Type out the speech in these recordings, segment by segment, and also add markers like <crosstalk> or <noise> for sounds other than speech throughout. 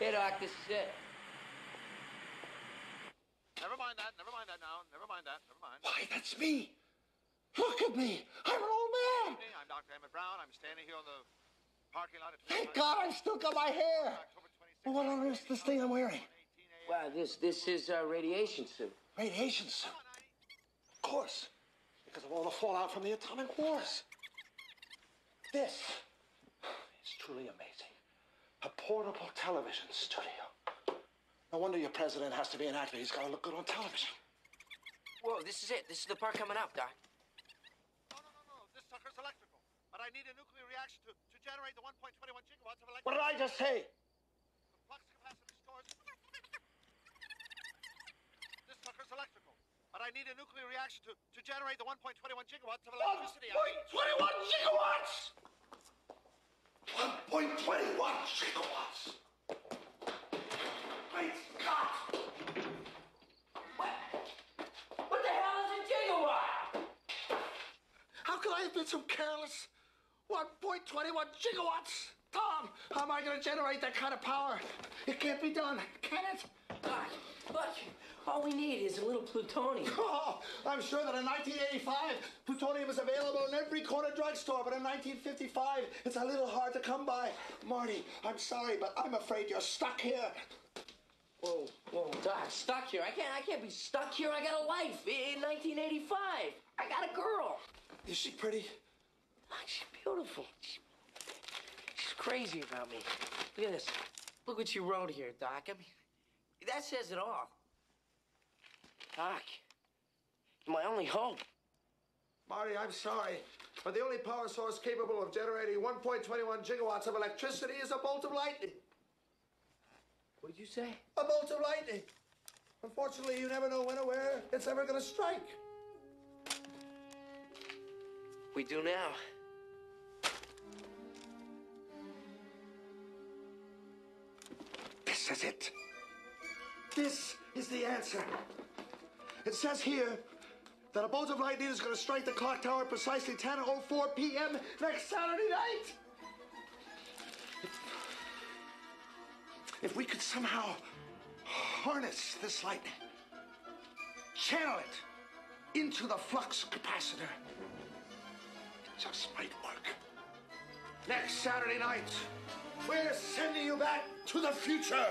Hey, Doc, this is it. Never mind that. Never mind that now. Never mind that. Never mind. Why, that's me. Look at me. I'm an old man. I'm Dr. Emmett Brown. I'm standing here on the parking lot at Thank God I've still got my hair. Well, what on earth is this thing I'm wearing? 18 a.m. Wow, this this is a radiation suit. Radiation suit. Of course. Because of all the fallout from the atomic wars. This is truly amazing. A portable television studio. No wonder your president has to be an actor. He's got to look good on television. Whoa, this is it. This is the part coming up, Doc. No, no, no, no. This sucker's electrical. But I need a nuclear reaction to, to generate the 1.21 gigawatts of electric. What did I just say? The flux capacitor stores. This sucker's electrical. But I need a nuclear reaction to, to generate the 1.21 gigawatts of electricity. I need- 1.21 gigawatts! 1.21 gigawatts! Great Scott! What? What the hell is a gigawatt? How could I have been so careless? 1.21 gigawatts! Tom, how am I going to generate that kind of power? It can't be done, can it? Doc, look. All we need is a little plutonium. <laughs> Oh, I'm sure that in 1985, plutonium was available in every corner drugstore, but in 1955, it's a little hard to come by. Marty, I'm sorry, but I'm afraid you're stuck here. Whoa, whoa, Doc, stuck here. I can't I can't be stuck here. I got a life in 1985. I got a girl. Is she pretty? She's beautiful. She's crazy about me. Look at this. Look what you wrote here, Doc. I mean, that says it all. Doc, you're my only hope. Marty, I'm sorry, but the only power source capable of generating 1.21 gigawatts of electricity is a bolt of lightning. What did you say? A bolt of lightning. Unfortunately, you never know when or where it's ever going to strike. We do now. This is it. This is the answer. It says here that a bolt of lightning is going to strike the clock tower precisely 10.04 p.m. next Saturday night. If we could somehow harness this lightning, channel it into the flux capacitor, it just might work. Next Saturday night, we're sending you to the future.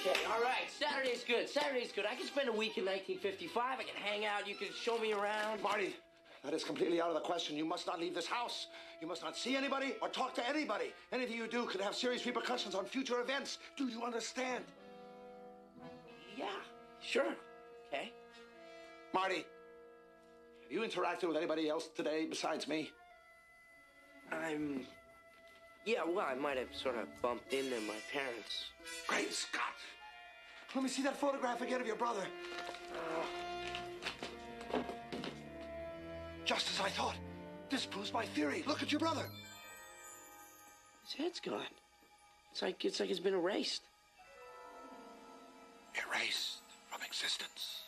Okay, all right. Saturday's good. Saturday's good. I can spend a week in 1955. I can hang out. You can show me around. Marty, that is completely out of the question. You must not leave this house. You must not see anybody or talk to anybody. Anything you do could have serious repercussions on future events. Do you understand? Yeah, sure. Okay. Marty, have you interacted with anybody else today besides me? I'm. Yeah, well, I might have sort of bumped into my parents. Great Scott! Let me see that photograph again of your brother. Just as I thought. This proves my theory. Look at your brother. His head's gone. It's like it's like it's been erased. Erased from existence.